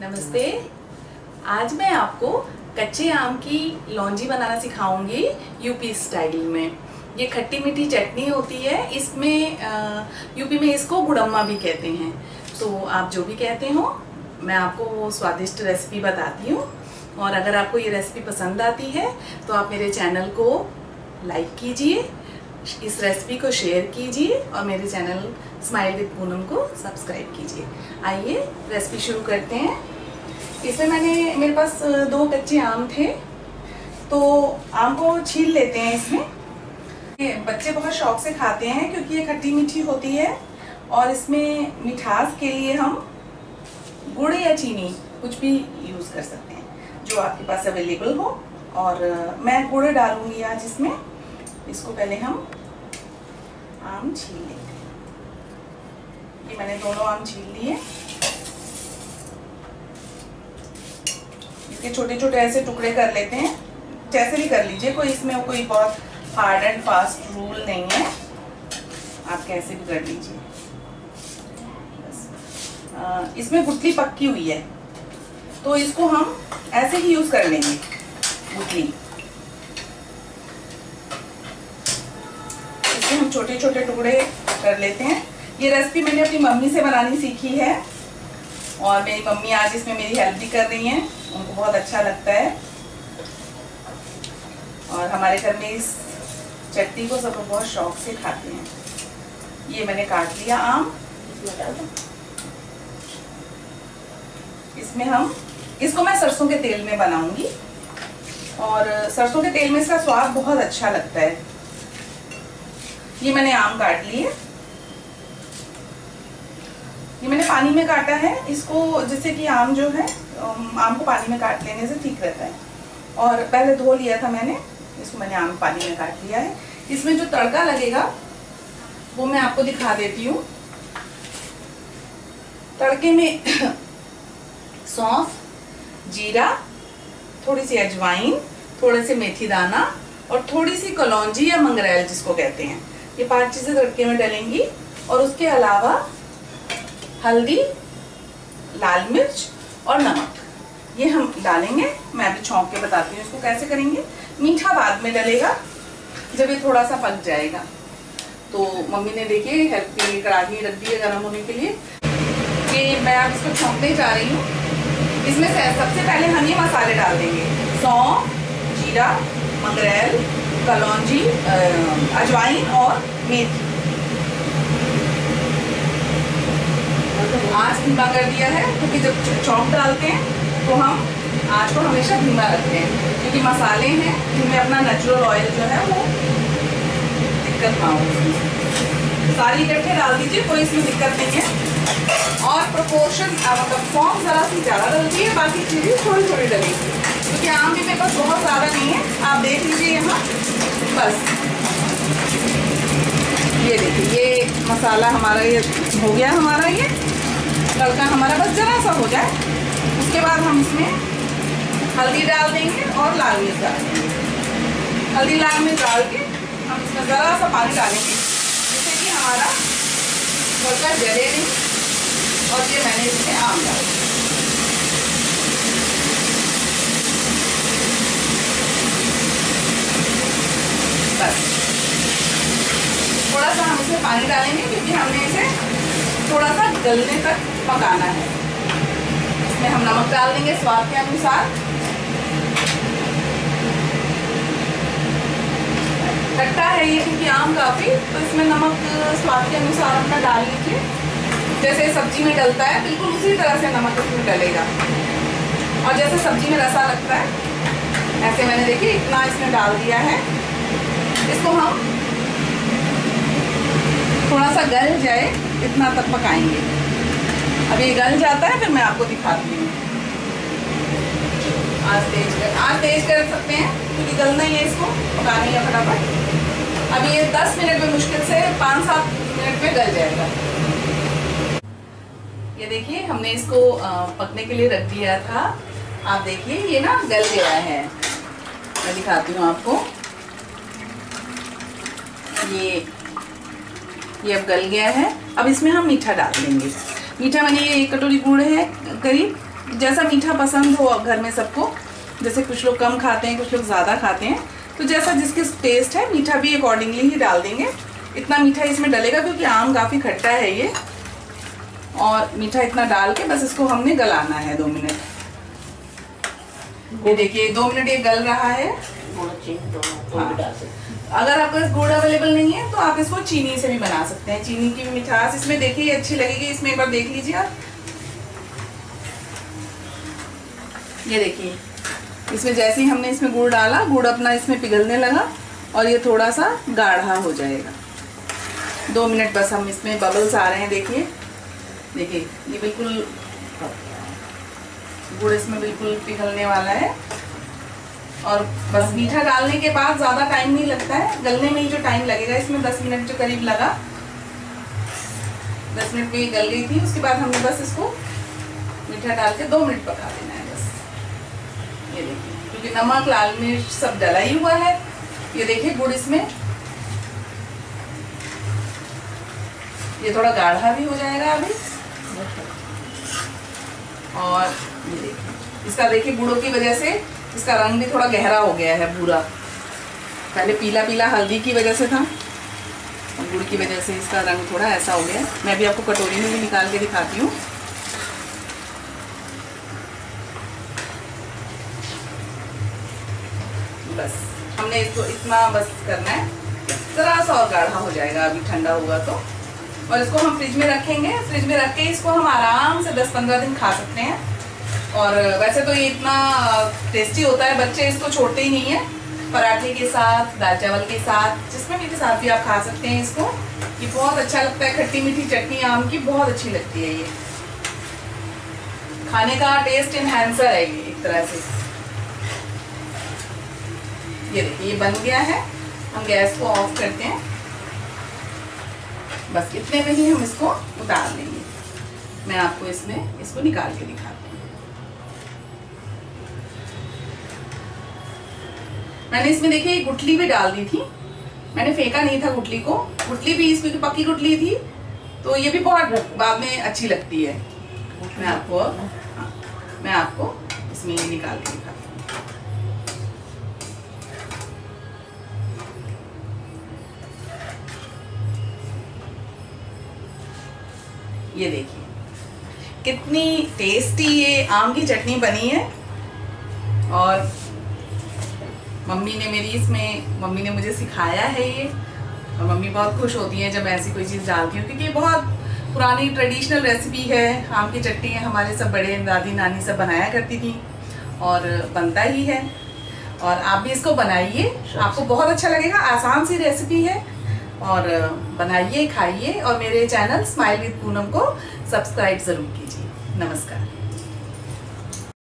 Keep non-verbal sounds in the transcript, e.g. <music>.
नमस्ते। आज मैं आपको कच्चे आम की लौंजी बनाना सिखाऊँगी यूपी स्टाइल में। ये खट्टी मीठी चटनी होती है, इसमें यूपी में इसको गुड़म्मा भी कहते हैं। तो आप जो भी कहते हो, मैं आपको वो स्वादिष्ट रेसिपी बताती हूँ। और अगर आपको ये रेसिपी पसंद आती है तो आप मेरे चैनल को लाइक कीजिए। इस रेसिपी को शेयर कीजिए और मेरे चैनल स्माइल विद पूनम को सब्सक्राइब कीजिए। आइए रेसिपी शुरू करते हैं। इसमें मैंने, मेरे पास दो कच्चे आम थे तो आम को छील लेते हैं इसमें। बच्चे बहुत शौक से खाते हैं क्योंकि ये खट्टी मीठी होती है और इसमें मिठास के लिए हम गुड़ या चीनी कुछ भी यूज़ कर सकते हैं, जो आपके पास अवेलेबल हो। और मैं गुड़ डालूँगी आज इसमें। इसको पहले हम आम छील हैं। ये मैंने दोनों आम छील लिए। इसके छोटे छोटे ऐसे टुकड़े कर लेते हैं। जैसे भी कर लीजिए, कोई इसमें कोई बहुत हार्ड एंड फास्ट रूल नहीं है। आप कैसे भी कर लीजिए। इसमें गुटली पक्की हुई है। तो इसको हम ऐसे ही यूज़ कर लेंगे, गुठली। छोटे छोटे टुकड़े कर लेते हैं। ये रेसिपी मैंने अपनी मम्मी से बनानी सीखी है और मेरी मम्मी आज इसमें मेरी हेल्प भी कर रही हैं। उनको बहुत अच्छा लगता है। और हमारे घर में इस चटनी को सब बहुत शौक से खाते हैं। ये मैंने काट लिया आम। इसमें हम, इसको मैं सरसों के तेल में बनाऊँगी। और सरसों के तेल में इसका स्वाद बहुत अच्छा लगता है। ये मैंने आम काट लिए। ये मैंने पानी में काटा है। इसको जैसे कि आम जो है आम को पानी में काट लेने से ठीक रहता है। और पहले धो लिया था मैंने, इसको मैंने आम पानी में काट लिया है। इसमें जो तड़का लगेगा, वो मैं आपको दिखा देती हूँ। तड़के में <coughs> सौंफ, जीरा, थोड़ी सी अजवाइन, थोड़े से मेथी दाना और थोड़ी सी कलौंजी या मंगरेल जिसको कहते हैं। ये पाँच चीज़ें तड़के में डलेंगी। और उसके अलावा हल्दी, लाल मिर्च और नमक। ये हम डालेंगे। मैं अभी छौंक के बताती हूँ इसको कैसे करेंगे। मीठा बाद में डलेगा, जब ये थोड़ा सा पक जाएगा। तो मम्मी ने देखिए हेल्प के लिए कढ़ाई रख दी है गर्म होने के लिए। कि मैं आप इसको छौंकने जा रही हूँ। इसमें सबसे पहले हम ये मसाले डाल देंगे। सौंफ, जीरा मंगरेल कलौंजी अजवाइन और मेथी। आँच धीमा कर दिया है, क्योंकि जब चौंक डालते हैं तो हम आँच को हमेशा धीमा रखते हैं, क्योंकि मसाले हैं, जिनमें अपना नेचुरल ऑयल जो है वो दिक्कत ना हो। सारी इकट्ठे डाल दीजिए, कोई इसमें दिक्कत नहीं है। और प्रोपोर्शन मतलब फॉर्म ज़रा सी ज़्यादा डलती है बाकी चीज़ें थोड़ी थोड़ी डलेगी क्योंकि आम भी मेरे पास बहुत ज़्यादा नहीं है। आप देख लीजिए यहाँ। बस। ये देखिए, ये मसाला हमारा ये हो गया हमारा ये। तड़का हमारा बस जरा सा हो जाए। उसके बाद हम इसमें हल्दी डाल देंगे और लाल मिर्च डाल देंगे। हल्दी, लाल मिर्च डाल के हम इसमें ज़रा सा पानी डालेंगे, जिससे कि हमारा तड़का जले नहीं और ये मैंने इसमें आम डाल। दिया। बस थोड़ा सा हम इसमें पानी डालेंगे क्योंकि हमने इसे थोड़ा सा गलने तक पकाना है। इसमें हम नमक डाल देंगे स्वाद के अनुसार। खट्टा है ये क्योंकि आम काफ़ी तो इसमें नमक स्वाद के अनुसार अपना डाल लीजिए। जैसे सब्ज़ी में डलता है, बिल्कुल उसी तरह से नमक इसमें डलेगा। और जैसे सब्ज़ी में रसा लगता है, ऐसे मैंने देखिए इतना इसमें डाल दिया है। इसको हम थोड़ा सा गल जाए, इतना तक पकाएँगे। अब ये गल जाता है, फिर मैं आपको दिखाती हूँ। आज तेज कर, आज तेज कर सकते हैं, क्योंकि गलना ही है इसको, पकाना ही फटाफट। अब ये 10 मिनट में मुश्किल से पाँच सात मिनट में गल जाएगा। ये देखिए, हमने इसको पकने के लिए रख दिया था। आप देखिए, ये ना गल गया है। मैं दिखाती हूँ आपको। ये ये अब गल गया है। अब इसमें हम मीठा डाल देंगे। मीठा मैंने ये एक कटोरी गुड़ है करीब जैसा मीठा पसंद हो घर में सबको जैसे कुछ लोग कम खाते हैं कुछ लोग ज़्यादा खाते हैं तो जैसा जिसके टेस्ट है मीठा भी अकॉर्डिंगली ही डाल देंगे। इतना मीठा इसमें डलेगा क्योंकि आम काफ़ी खट्टा है ये। और मीठा इतना डाल के बस इसको हमने गलाना है दो मिनट। ये देखिए दो मिनट ये गल रहा है। हाँ। अगर आपके पास गुड़ अवेलेबल नहीं है तो आप इसको चीनी से भी बना सकते हैं। चीनी की भी मिठास, इसमें देखिए, अच्छी लगेगी। इसमें एक बार देख लीजिए आप। ये देखिए, इसमें जैसे ही हमने इसमें गुड़ डाला, गुड़ अपना इसमें पिघलने लगा और ये थोड़ा सा गाढ़ा हो जाएगा। दो मिनट बस हम इसमें बबल्स आ रहे हैं, देखिए। देखिए, ये बिल्कुल, गुड़ इसमें बिल्कुल पिघलने वाला है। और बस मीठा डालने के बाद ज़्यादा टाइम नहीं लगता है। गलने में ही जो टाइम लगेगा, इसमें दस मिनट जो करीब लगा, दस मिनट में गल गई थी। उसके बाद हमने बस इसको मीठा डाल के दो मिनट पका देना है बस। ये देखिए, क्योंकि नमक, लाल मिर्च सब डला ही हुआ है। ये देखिए गुड़ इसमें। ये थोड़ा गाढ़ा भी हो जाएगा अभी। और ये देखिए, इसका देखिए गुड़ों की वजह से इसका रंग भी थोड़ा गहरा हो गया है पूरा पहले पीला पीला हल्दी की वजह से था। गुड़ की वजह से इसका रंग थोड़ा ऐसा हो गया। मैं भी आपको कटोरी में भी निकाल के दिखाती हूँ। बस, हमने इसको इतना बस करना है। ज़रा सा और गाढ़ा हो जाएगा, अभी ठंडा होगा तो। और इसको हम फ्रिज में रखेंगे। फ्रिज में रख के इसको हम आराम से 10-15 दिन खा सकते हैं। और वैसे तो ये इतना टेस्टी होता है, बच्चे इसको छोड़ते ही नहीं है। पराठे के साथ, दाल चावल के साथ, जिसमें भी के साथ भी आप खा सकते हैं इसको। ये बहुत अच्छा लगता है, खट्टी मीठी चटनी आम की बहुत अच्छी लगती है ये। खाने का टेस्ट इनहेंसर है ये, एक तरह से। ये देखिए, ये बन गया है। हम गैस को ऑफ़ करते हैं। बस इतने में ही हम इसको उतार लेंगे। मैं आपको इसमें, इसको निकाल के दिखाती हूँ। मैंने इसमें देखिए गुटली भी डाल दी थी। मैंने फेंका नहीं था गुटली को। गुटली भी इसमें पक्की गुटली थी तो ये भी बहुत बाद में अच्छी लगती है। मैं आपको हाँ, मैं आपको इसमें ये निकाल के दिखाती ये देखिए कितनी टेस्टी ये आम की चटनी बनी है। और मम्मी ने मेरी इसमें मम्मी ने मुझे सिखाया है ये। और मम्मी बहुत खुश होती हैं जब मैं ऐसी कोई चीज़ डालती हूँ क्योंकि ये बहुत पुरानी ट्रेडिशनल रेसिपी है। आम की चटनी है हमारे सब बड़े दादी नानी सब बनाया करती थी और बनता ही है। और आप भी इसको बनाइए आपको बहुत अच्छा लगेगा आसान सी रेसिपी है। और बनाइए खाइए और मेरे चैनल स्माइल विद पूनम को सब्सक्राइब ज़रूर कीजिए। नमस्कार।